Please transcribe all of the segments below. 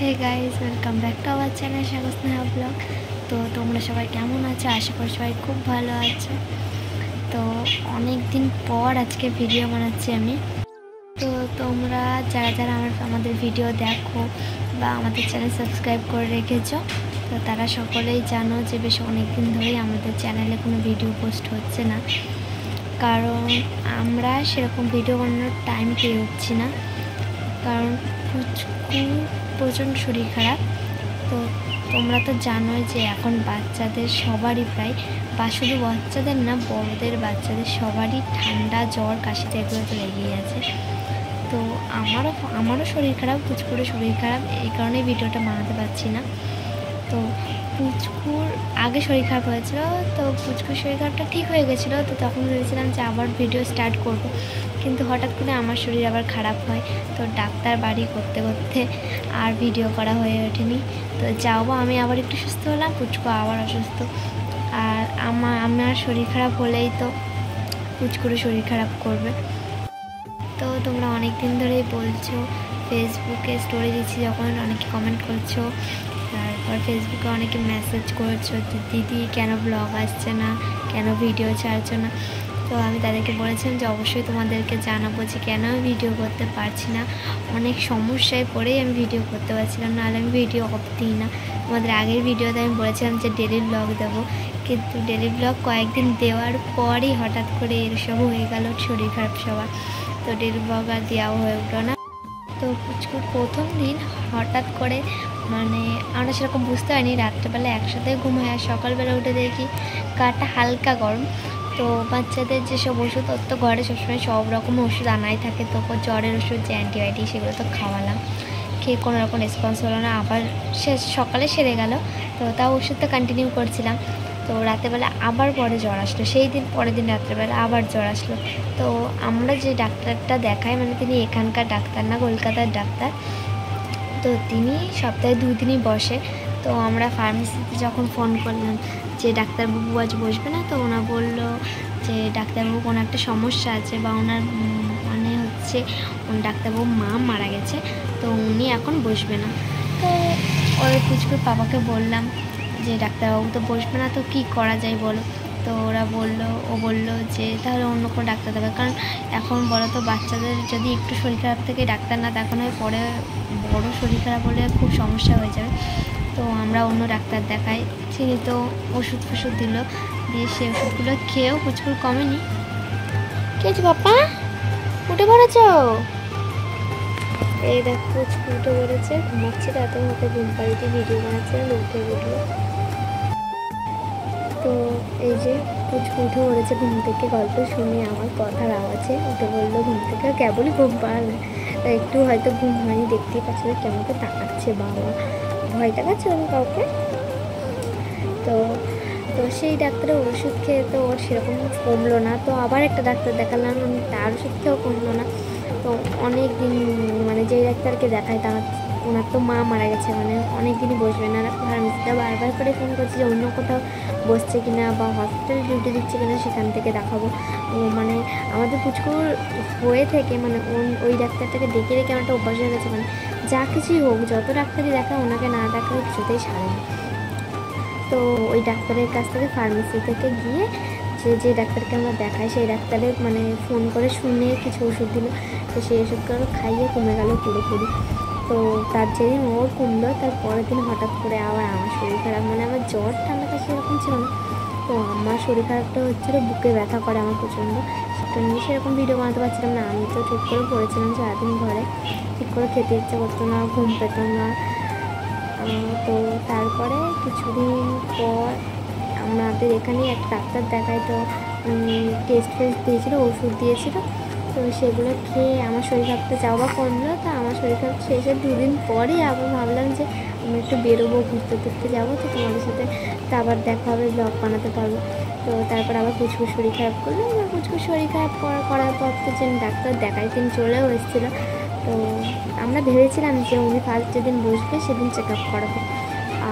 Hey guys welcome back to our channel স্বাগত Sneha vlog তো তোমরা সবাই কেমন আছো? আশা করি সবাই খুব ভালো আছো। তো অনেক দিন পর আজকে ভিডিও বানাচ্ছি আমি। তো তোমরা যারা যারা আমার আমাদের ভিডিও দেখো বা আমাদের চ্যানেল সাবস্ক্রাইব করে রেখেছো, তো তারা সকলেই জানো যে বেশ অনেক দিন ধরেই আমাদের চ্যানেলে কোনো ভিডিও পোস্ট হচ্ছে না। কারণ আমরা সেরকম ভিডিও বানানোর টাইম পেয়ে উঠছি না। কারণ পুচকুর প্রচণ্ড শরীর খারাপ। তো তোমরা তো জানোই যে এখন বাচ্চাদের সবারই প্রায় বা শুধু বাচ্চাদের না, বড়দের বাচ্চাদের সবারই ঠান্ডা জ্বর কাশিতে এগুলো তো লেগেই আছে। তো আমারও আমারও শরীর খারাপ পুচকুরও শরীর খারাপ, এই কারণেই ভিডিওটা বানাতে পারছি না। তো পুচকুর আগে শরীর খারাপ হয়েছিল, তো পুচকুর শরীর খারাপটা ঠিক হয়ে গেছিল, তো তখন ভেবেছিলাম যে আবার ভিডিও স্টার্ট করব। কিন্তু হঠাৎ করে আমার শরীর আবার খারাপ হয়, তো ডাক্তার বাড়ি করতে করতে আর ভিডিও করা হয়ে ওঠেনি। তো যাব আমি আবার একটু সুস্থ হলাম, পুচকু আবার অসুস্থ। আর আমার আমার শরীর খারাপ হলেই তো পুচকুরও শরীর খারাপ করবে। তো তোমরা অনেক দিন ধরেই বলছো ফেসবুকে স্টোরি দিচ্ছি যখন অনেকে কমেন্ট করছ। তারপর ফেসবুকে অনেকে মেসেজ করছ দিদি, কেন ব্লগ আসছে না? কেন ভিডিও ছাড়ছো না? তো আমি তাদেরকে বলেছিলাম যে, অবশ্যই তোমাদেরকে জানাব যে, কেন আমি ভিডিও করতে পারছি না? অনেক সমস্যায় পড়েই আমি ভিডিও করতে পারছিলাম, নাহলে আমি ভিডিও অফ দিই না। তোমাদের আগের ভিডিওতে আমি বলেছিলাম যে ডেলি ব্লগ দেবো। কিন্তু ডেলি ব্লগ কয়েকদিন দেওয়ার পরই হঠাৎ করে এরসব হয়ে গেল, শরীর খারাপ সবার। তো ডেলি ব্লগ আর দেওয়াও হয়ে উঠল না। তো পুচকুর প্রথম দিন হঠাৎ করে মানে আমরা সেরকম বুঝতে পারিনি, রাত্রেবেলা একসাথে ঘুম হয় আর সকালবেলা উঠে দেখি গাটা হালকা গরম। তো বাচ্চাদের যেসব ওষুধ ওর তো ঘরে সবসময় সব রকম ওষুধ আনাই থাকে, তো জ্বরের ওষুধ, যে অ্যান্টিবায়োটিক সেগুলো তো খাওয়ালাম। খেয়ে কোনো রকম রেসপন্স হলো না, আবার সে সকালে সেরে গেল। তো তাও ওষুধটা কন্টিনিউ করছিলাম। তো রাতেরবেলা আবার পরে জ্বর আসলো। সেই দিন পরের দিন রাত্রেবেলা আবার জ্বর আসলো। তো আমরা যে ডাক্তারটা দেখাই মানে তিনি এখানকার ডাক্তার না, কলকাতার ডাক্তার, তো তিনি সপ্তাহে দুদিনই বসে। তো আমরা ফার্মেসিতে যখন ফোন করলাম যে ডাক্তারবাবু আজ বসবে না, তো ওনা বলল যে ডাক্তারবাবু কোনো একটা সমস্যা আছে বা ওনার মানে হচ্ছে ডাক্তারবাবু মা মারা গেছে, তো উনি এখন বসবে না। তো ওই পুচকুর বাবাকে বললাম যে ডাক্তারবাবু তো বসবে না তো কী করা যায় বলো? তো ওরা বলল ও বলল যে তাহলে অন্য কোনো ডাক্তার দেবে। কারণ এখন বলো তো বাচ্চাদের যদি একটু শরীর খারাপ থেকে ডাক্তার না দেখানো হয় পরে বড় শরীর খারাপ হলে খুব সমস্যা হয়ে যাবে। তো আমরা অন্য ডাক্তার দেখাই। তিনি তো ওষুধ ফষুধ দিল দিয়ে সে ওষুধগুলো খেয়েও পুচকুর কমেনি। কে আছে উঠে পড়েছ? এই দেখ উঠে পড়েছে ঘুমাচ্ছে তাতে ওকে ঘুম পাড়িতে ভিডিও বানাচ্ছিলাম উঠে উঠল তো এই যে পুচকু উঠে পড়েছে ঘুম থেকে গল্প শুনে আমার কথার আওয়াজে উঠে বলল, ঘুম থেকে কেবলই ঘুম পাড়ালে একটু হয়তো ঘুম হয়নি, দেখতেই পাচ্ছে যে কেমন করে তাকাচ্ছে বাবা। ভয় দেখাচ্ছে ওর কাউকে? তো তো সেই ডাক্তারের ওষুধ খেয়ে তো ওর সেরকম কমলো না। তো আবার একটা ডাক্তার দেখালাম, আমি তার ওষুধ খেয়েও কমলো না। তো অনেক দিন মানে যেই ডাক্তারকে দেখায়, তার ওনার তো মা মারা গেছে মানে অনেক দিনই বসবে না। ফার্মেসিতে বারবার করে ফোন করছে যে অন্য কোথাও বসছে কিনা বা হসপিটাল ডিউটি দিচ্ছে কিনা সেখান থেকে দেখাবো। মানে আমাদের পুচকুর হয়ে থেকে মানে ওই ডাক্তারটাকে ডেকে রেখে আমার একটা অভ্যাস হয়ে গেছে মানে যা কিছুই হোক, যত ডাক্তারই দেখা ওনাকে না দেখালে কিছুতেই সারে না। তো ওই ডাক্তারের কাছ থেকে ফার্মেসি থেকে গিয়ে যে যে ডাক্তারকে আমরা দেখাই, সেই ডাক্তারের মানে ফোন করে শুনে কিছু ওষুধ দিল। তো সেই ওষুধগুলো খাইয়ে কমে গেল পুরোপুরি। তো তার যেদিন ওর কমলো তার পরের দিন হঠাৎ করে আবার আমার শরীর খারাপ। মানে আমার জ্বর, ঠান্ডাটা সেরকম ছিল না। তো আমার শরীর খারাপটা হচ্ছিল, বুকে ব্যথা করে আমার প্রচণ্ড। সেটা নিয়ে সেরকম ভিডিও বানাতে পারছিলাম না। আমি তো ঠিক করে পড়েছিলাম সারাদিন ঘরে। ঠিক করে খেতে ইচ্ছে করতো না, ঘুম পেতো না। তো তারপরে কিছুদিন পর আমাদের এখানে একটা ডাক্তার দেখায় তো টেস্ট ফেস্ট দিয়েছিলো, ওষুধ দিয়েছিল। তো সেগুলো খেয়ে আমার শরীর খারাপটা যাওয়া কমলো তো আমার শরীর খারাপ শেষের দুদিন পরে আবার ভাবলাম যে আমি একটু বেরোবো, ঘুরতে ঘুরতে যাব। তো তোমাদের সাথে তো আবার দেখা হবে ব্লগ বানাতে পারব। তো তারপর আবার পুচকুর শরীর খারাপ করল। এবার পুচকুর শরীর খারাপ করা, করার পর তো যে ডাক্তার দেখাই দিন চলেও এসেছিল। তো আমরা ভেবেছিলাম যে উনি ফার্স্ট যেদিন বসবে সেদিন চেক আপ করাবো।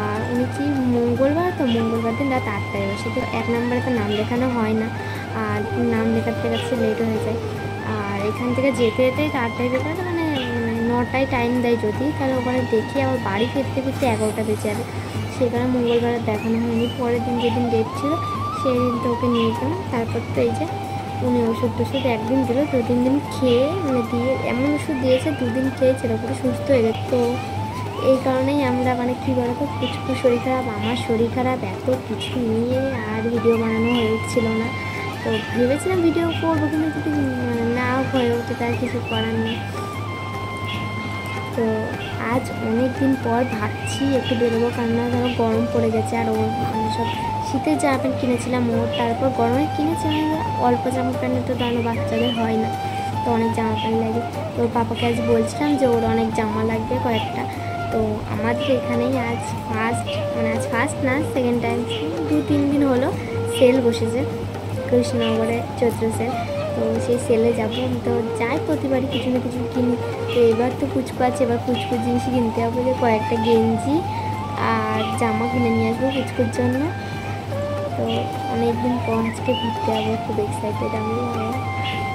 আর উনি কি মঙ্গলবার? তো মঙ্গলবার দিন রাত আটটায় বসে। তো এক নম্বরে তো নাম লেখানো হয় না। আর নাম লেখাতে কাছে লেট হয়ে যায়। এখান থেকে যেতে যেতে আটটায় বেরোতে মানে মানে নটায় টাইম দেয় যদি। তাহলে ওখানে দেখি আবার বাড়ি ফিরতে ফিরতে এগারোটা বেজে যাবে। সেখানে মঙ্গলবার দেখানো হয়নি। পরের দিন যেদিন ডেট ছিল সেই দিন তো ওকে নিয়ে গেলাম। তারপর তো এই যে উনি ওষুধ টষুধ একদিন দিল দু তিন দিন খেয়ে মানে দিয়ে, এমন ওষুধ দিয়েছে, দুদিন খেয়ে সেরকম সুস্থ হয়ে গেছে। তো এই কারণেই আমরা মানে কী বলতো কিছু শরীর খারাপ, আমার শরীর খারাপ, এত কিছু নিয়ে আর ভিডিও বানানো হয়ে উঠছিল না। তো ভেবেছিলাম ভিডিও করব, কিন্তু যদি না হয়ে ওঠে তার কিছু করার নেই। তো আজ অনেক দিন পর ভাবছি একটু বেরোবো কারণ ধরো গরম পড়ে গেছে আর ওর মানে সব শীতের জামা প্যান্ট কিনেছিলাম ওর, তারপর গরমে কিনেছি আমি অল্প জামা প্যান্ট তো দানো বাচ্চাদের হয় না, তো অনেক জামা প্যান্ট লাগে। তো ওর পাপাকে আজ বলছিলাম যে ওর অনেক জামা লাগবে কয়েকটা, তো আমাদের এখানেই আজ ফার্স্ট মানে আজ ফার্স্ট না সেকেন্ড টাইম দু তিন দিন হলো সেল বসেছে। কৃষ্ণনগরে চৈত্র সেল তো সেই সেলে যাব। তো যাই প্রতিবারই কিছু না কিছু কিনি। তো এবার তো কুচকু আছে, এবার কুচকু জিনিসই কিনতে হবে যে কয়েকটা গেঞ্জি আর জামা কিনে নিয়ে আসব কুচকুর জন্য। তো অনেকদিন পর আজকে ঘুরতে যাব, খুব এক্সাইটেড আমি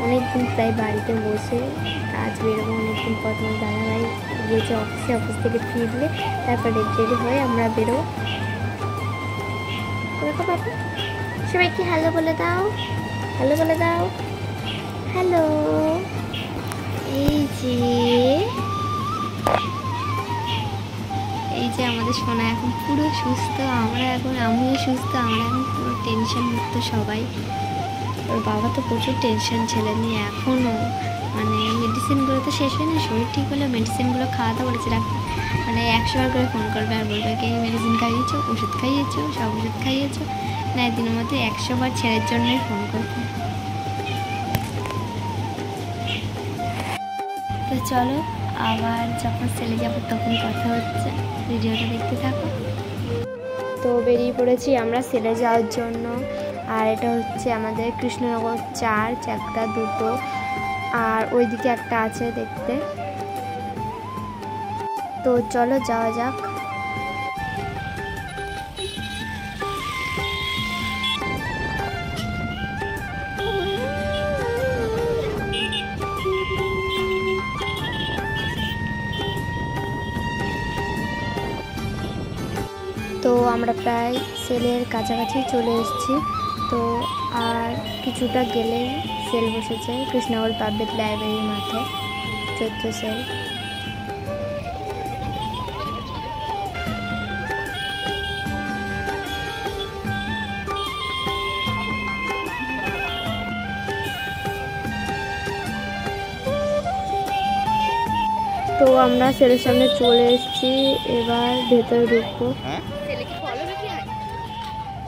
অনেকদিন প্রায় বাড়িতে বসে কাজ বেরোবো, অনেকদিন পর তোমার দাদাভাই গিয়েছে অফিসে অফিস থেকে ফিরলে তারপর রেডি রেডি হয়ে, আমরা বেরোবো। দেখো বাবা। সবাই কি হ্যালো বলে দাও? হ্যালো বলে দাও। হ্যালো। এই যে এই যে আমাদের সোনা এখন পুরো সুস্থ, আমরা এখন, আমিও সুস্থ, আমরা এখন পুরো টেনশন মুক্ত সবাই। ওর বাবা তো প্রচুর টেনশন ছেলে নিয়ে এখনও মানে মেডিসিনগুলো তো শেষ হয়নি, শরীর ঠিক হলে মেডিসিনগুলো খাওয়াতে বলেছে ডাক্তার। মানে একশো বার করে ফোন করবে আর বলবে, কি মেডিসিন খাইয়েছো? ওষুধ খাইয়েছো? সব ওষুধ খাইয়েছো? না একদিনের মধ্যে একশো বার ছেলের জন্যই ফোন করবে। তো চলো, আবার যখন সেলে যাব তখন কথা হচ্ছে। ভিডিওটা দেখতে থাকো। তো বেরিয়ে পড়েছি আমরা সেলে যাওয়ার জন্য। আর এটা হচ্ছে আমাদের কৃষ্ণনগর চার্চ একটা দুটো। আর ওইদিকে একটা আছে দেখতে। তো চলো যাওয়া যাক। আমরা প্রায় সেলের কাছাকাছি চলে এসেছি। তো আর কিছুটা গেলে সেল বসেছে কৃষ্ণনগর পাবলিক লাইব্রেরির মাঠে, চৈত্র সেল। তো আমরা সেলের সামনে চলে এসেছি, এবার ভেতরে ঢুকবো। হ্যাঁ?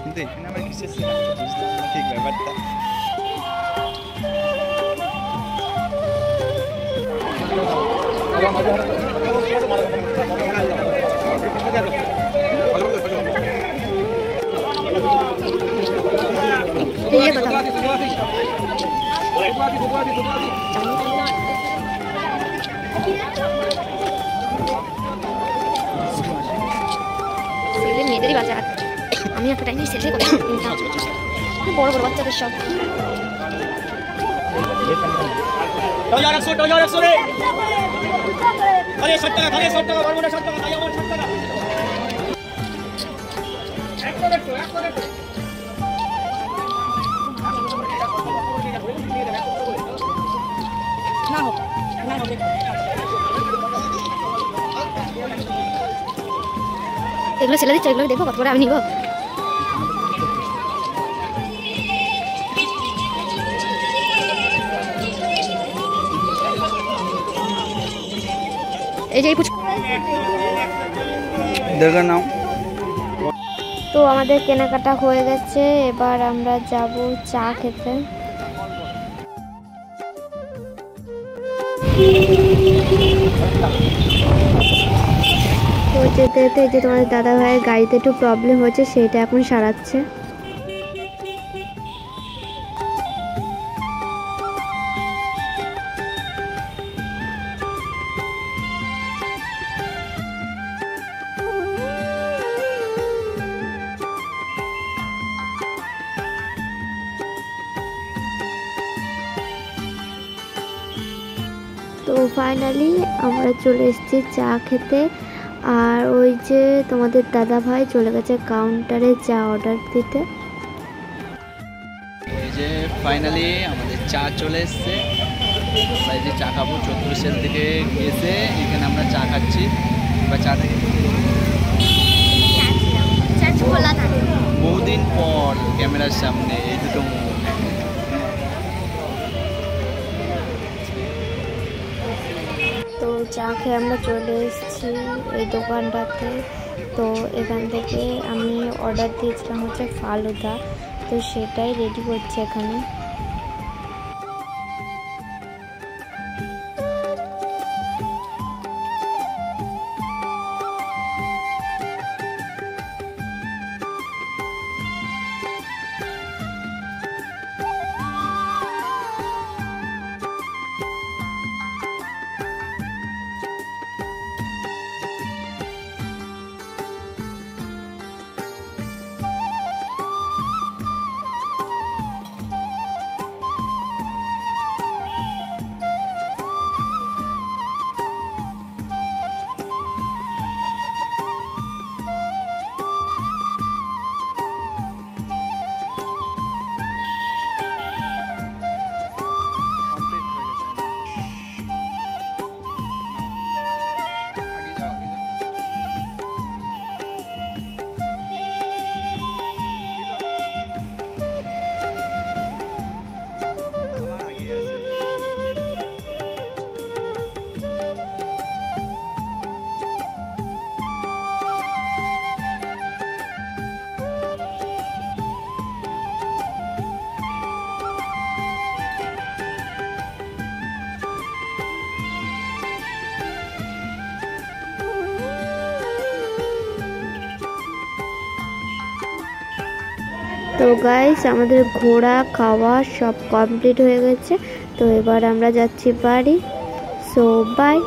কিন্তু এখানে আমার কিসের সিনেমা বুঝলাম না ঠিক ব্যাপারটা দিয়ে কথা আমি একটা টাইমে কিনতাম বড় বড় বাচ্চাদের সব এগুলো ছেলে দিচ্ছে, এগুলো দেখব কত করে আমি নিবো। এই যে এই পুচকু দেখে নাও। তো আমাদের কেনাকাটা হয়ে গেছে এবার আমরা যাব চা খেতে। তো যেতে যেতে যে তোমাদের দাদা ভাইয়ের গাড়িতে একটু প্রবলেম হয়েছে সেটা এখন সারাচ্ছে। আমরা চলে এসেছি চা খেতে। আর ওই যে তোমাদের দাদা ভাই চলে গেছে কাউন্টারে চা অর্ডার দিতে। এই যে ফাইনালি আমাদের চা চলে এসছে। আমরা এই যে চা খাব চতুর সেল থেকে এসে এখানে আমরা চা খাচ্ছি। বা চা থেকে বহুদিন পর ক্যামেরার সামনে এই দুটো চা খেয়ে আমরা চলে এসেছি এই দোকানটাতে। তো এখান থেকে আমি অর্ডার দিয়েছিলাম হচ্ছে ফালুদা। তো সেটাই রেডি করছে এখানে। তো গাইস আমাদের ঘোরা খাওয়া সব কমপ্লিট হয়ে গেছে। তো এবার আমরা যাচ্ছি বাড়ি। So by